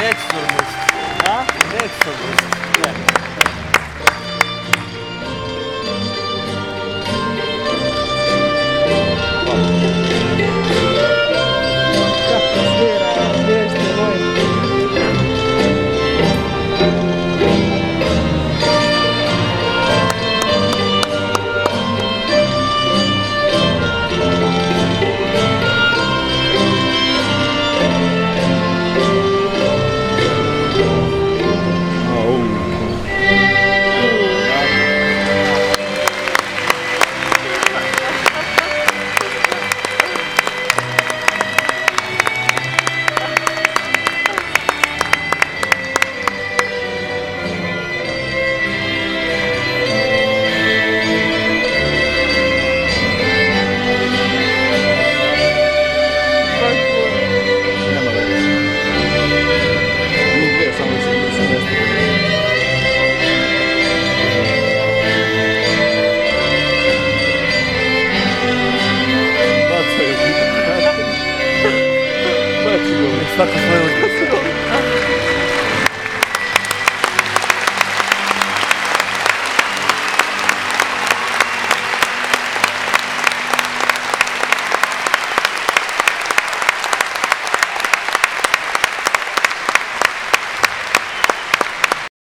Next sorumuz. Ha? Next sorumuz. さかさ。